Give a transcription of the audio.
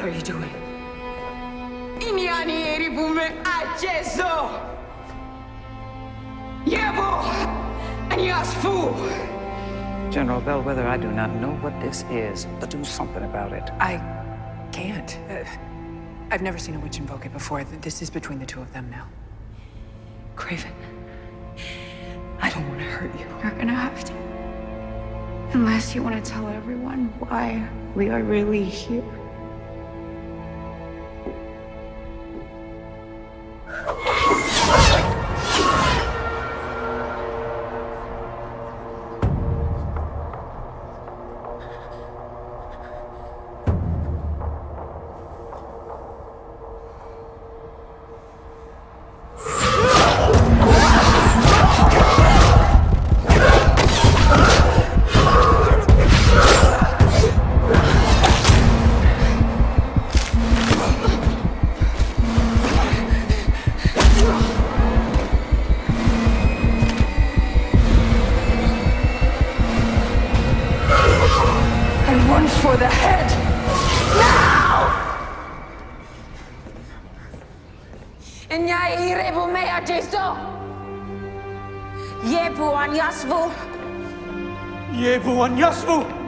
What are you doing? Inyani eribume ajezo. Yebo anyasfu. General Bellwether, I do not know what this is, but do something about it. I can't. Uh, I've never seen a witch invoke it before. This is between the two of them now. Craven, I don't want to hurt you. You're gonna have to. Unless you want to tell everyone why we are really here. For the head. Now! Inyai eribume ajezo. Yebu anyasfu. Yebu Anyasvu!